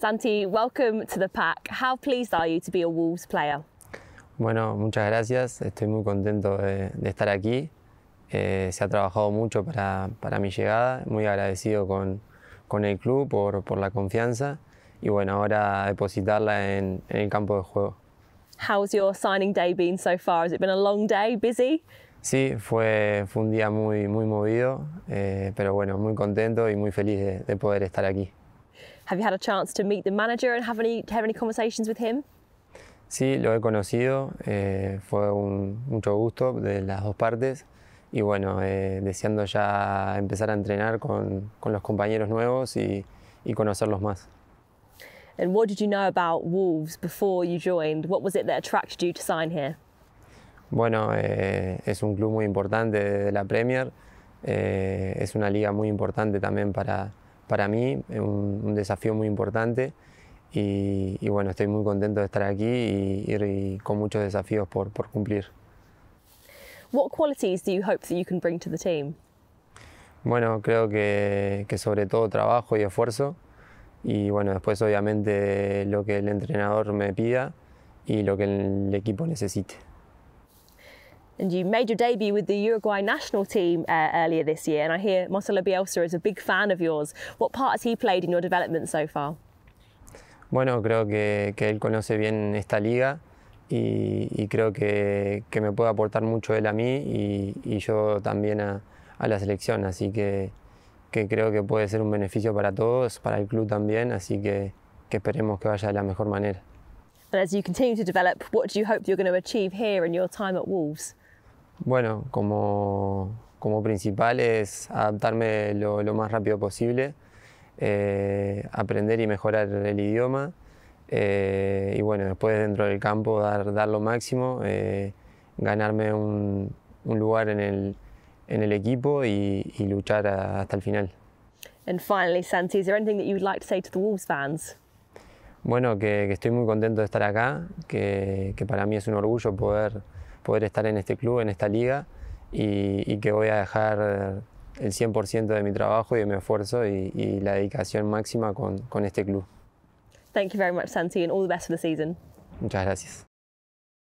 Santi, welcome to the pack. How pleased are you to be a Wolves player? Bueno, muchas gracias. Estoy muy contento de, de estar aquí. Eh, se ha trabajado mucho para, para, mi llegada. Muy agradecido con, con el club por, por, la confianza y bueno, ahora depositarla en, en el campo de juego. How's your signing day been so far? Has it been a long day, busy? Sí, fue, fue un día muy, muy movido, eh, pero bueno, muy contento y muy feliz de, de, poder estar aquí. Have you had a chance to meet the manager and have any, have any conversations with him? Sí, lo he conocido, eh, fue un, mucho gusto de las dos partes y bueno, eh, deseando ya empezar a entrenar con, con los compañeros nuevos y, y conocerlos más. And what did you know about Wolves before you joined? What was it that attracted you to sign here? Bueno, eh, es un club muy importante de la Premier, eh, es una liga muy importante también para, para mí, un, un desafío muy importante y, y, bueno, estoy muy contento de estar aquí y con muchos desafíos por, por, cumplir. What qualities do you hope that you can bring to the team? Bueno, creo que, que sobre todo trabajo y esfuerzo y bueno, después obviamente lo que el entrenador me pida y lo que el equipo necesite. And you made your debut with the Uruguay national team uh, earlier this year, and I hear Marcelo Bielsa is a big fan of yours. What part has he played in your development so far? Bueno, creo que, que él conoce bien esta liga y, y creo que, que, me puede aportar mucho él a mí y, y yo también a, a, la selección, así que, que creo que puede ser un beneficio para todos, para el club también, así que, que esperemos que vaya de la mejor manera. And as you continue to develop, what do you hope you're going to achieve here in your time at Wolves? Bueno, como, como principal es adaptarme lo, lo más rápido posible, eh, aprender y mejorar el idioma eh, y bueno, después dentro del campo dar, dar lo máximo, eh, ganarme un, un, lugar en el, en el equipo y, y luchar a, hasta el final. And finally, Santi, is there anything that you would like to say to the Wolves fans? Bueno, que, que estoy muy contento de estar acá, que, que para mí es un orgullo poder poder estar en este club, en esta liga, y, y que voy a dejar el 100% de mi trabajo y de mi esfuerzo y, y la dedicación máxima con, con este club. Thank you very much, Santi, and all the best for the season. Muchas gracias.